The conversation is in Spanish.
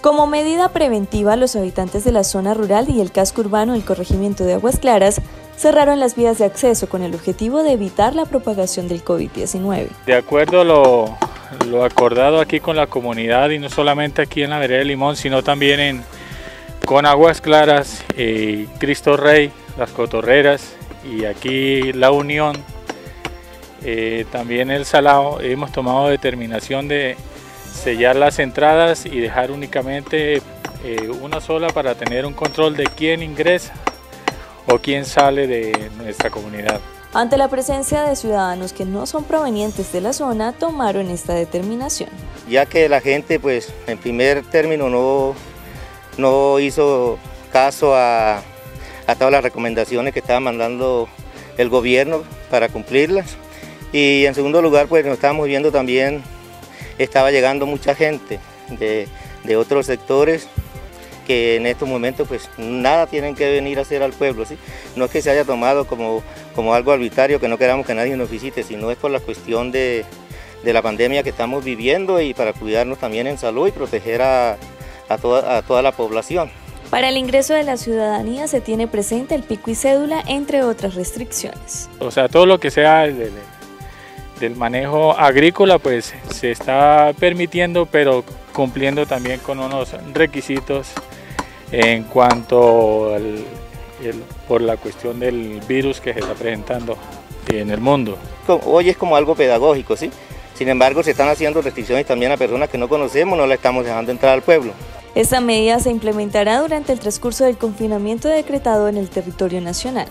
Como medida preventiva, los habitantes de la zona rural y el casco urbano del corregimiento de Aguas Claras cerraron las vías de acceso con el objetivo de evitar la propagación del COVID-19. De acuerdo a lo, acordado aquí con la comunidad y no solamente aquí en la vereda de Limón, sino también en, con Aguas Claras, Cristo Rey, Las Cotorreras y aquí La Unión, eh, también el Salado, hemos tomado determinación de sellar las entradas y dejar únicamente eh, una sola para tener un control de quién ingresa o quién sale de nuestra comunidad. Ante la presencia de ciudadanos que no son provenientes de la zona, tomaron esta determinación. Ya que la gente, pues, en primer término no, no hizo caso a, a todas las recomendaciones que estaba mandando el gobierno para cumplirlas. Y en segundo lugar, pues, nos estábamos viendo también, estaba llegando mucha gente de, de otros sectores que en estos momentos pues nada tienen que venir a hacer al pueblo, ¿sí? No es que se haya tomado como, como algo arbitrario, que no queramos que nadie nos visite, sino es por la cuestión de, de la pandemia que estamos viviendo y para cuidarnos también en salud y proteger a, a, toda, a toda la población. Para el ingreso de la ciudadanía se tiene presente el pico y cédula, entre otras restricciones. O sea, todo lo que sea del, del manejo agrícola pues se está permitiendo, pero cumpliendo también con unos requisitos en cuanto al, el, por la cuestión del virus que se está presentando en el mundo. Hoy es como algo pedagógico, ¿sí? Sin embargo, se están haciendo restricciones también a personas que no conocemos, no la estamos dejando entrar al pueblo. Esta medida se implementará durante el transcurso del confinamiento decretado en el territorio nacional.